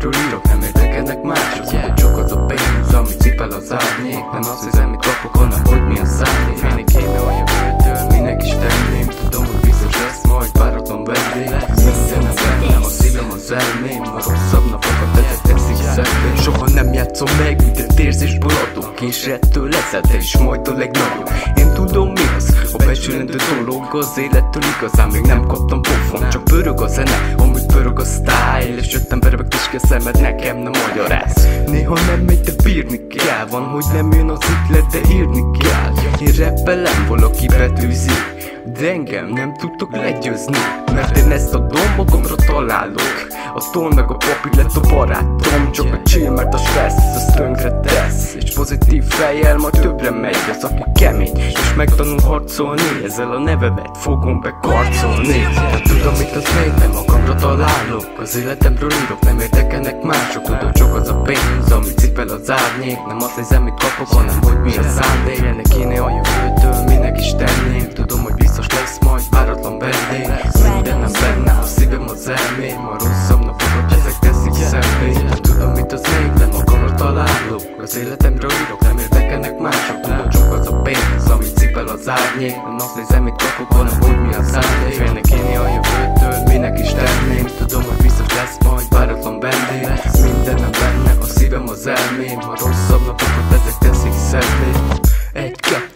Mindentről írok, nem értek ennek máshoz yeah. sokat csak az a pénz, ami cipel az árnyék. Nem azt hiszem, mit kapok, hanem hogy mi a szándék. Félni kéne a jövőtől, minek is tenném. Tudom, hogy biztos lesz majd váratlan vendég. Minden a bennem, a szívem, az elmém. A rosszabb napokat tetett teszik szemben Soha nem játszom meg, mindent érzésből adok. És ettől leszel te is majd a legnagyobb Én tudom mi az, a becsülendő dolog Az élettől igazán még nem kaptam pofon. Csak pörög a zene, amit pörög a sztár szemed nekem nem magyaráz. Néha nem megy, de bírni kell. Van, hogy nem jön az ütlet, de írni kell. Én rappelem, valaki betűzi. De engem nem tudtok legyőzni Mert én ezt a magamra találok A tól meg a papír lett a barátom. Csak a chill, mert a stressz az tönkre tesz. És pozitív fejjel majd többre megy Az aki kemény. És megtanul harcolni Ezzel a nevemet fogom bekarcolni De tudom mit az még nem magamra találok. Az életemről írok, nem érdekelnek mások. Tudom csak az a pénz, amit cipel az árnyék. Nem azt nézem, mit kapok, hanem hogy mi a szándék elmém A rosszabb napokat ezek teszik szemvé Tudom mit az még, nem magamra találok Az életemről írok, nem érdekelnek mások. Tudom csak az a pénz, amit cipel az árnyék. Nem azt nézem, mit kapok, hanem hogy mi a szándék Félnek kéne a jövőtől, minek is tenném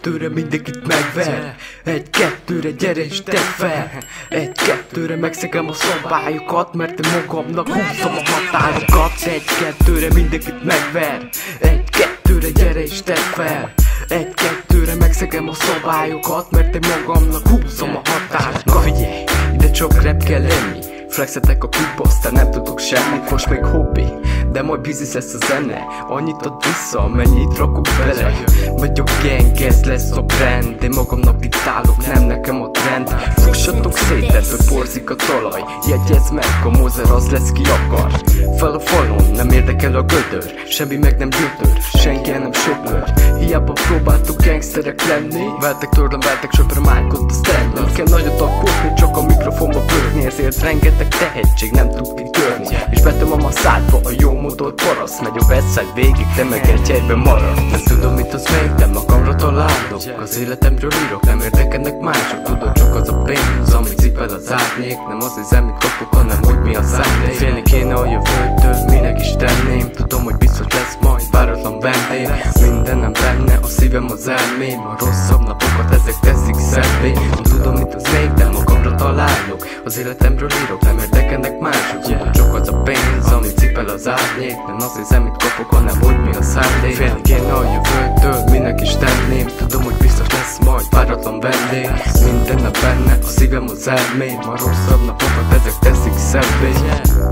egy-kettőre mindenkit megver. Egy-kettőre gyere és te fel. Egy-kettőre megszegem a szabályokat Mert te magamnak húzom a határokat. Egy-kettőre mindenkit megver. Egy-kettőre gyere és te fel. Egy-kettőre megszegem a szabályokat Mert te magamnak húzom a határokat. Na figyelj, ide csak rap kell lenni. Flexetek a klubba, aztán nem tudok semmit, most még hobbi De majd biznisz lesz a zene, annyit ad vissza, mennyit rakok bele Vagyok gang, ez lesz a brand. Én magamnak diktálok, nem nekem a trend. Fussatok szét, ebből porzik a talaj. Jegyezd meg, a mozer az lesz ki akar. Fel a falon, nem érdekel a gödör. Semmi meg nem gyötör, senki nem söpör. Hiába próbáltuk gangsterek lenni. Veltek tőlem, veltek söpör, májkot a stand Kell nagyot alkotni, csak a mikrofonba pörni. Ezért rengeteg tehetség nem tud kitörni. És betömöm a szádba a jó motor paraszt Megy a website végig, te meg egy helyben marad. Nem tudom találok Az életemről írok, nem érdekelnek mások. Tudod csak az a pénz, amit cipel az árnyék. Nem az hiszem, mit kapok, hanem hogy mi a szándék. Félni kéne a jövőtől, minek is tenném. Tudom, hogy biztos lesz majd váratlan vendég. Mindenem benne, a szívem az elmém. A rosszabb napokat ezek teszik szebbé. Tudom, mit az még, de magamra találok. Az életemről írok, nem érdekelnek mások. Yeah. Csak az a pénz, amit cipel az árnyék. Nem azt hiszem, mit kapok, hanem hogy mi a szándék. Félni kéne a szívem az elmém A rosszabb napokat ezek teszik szebbé.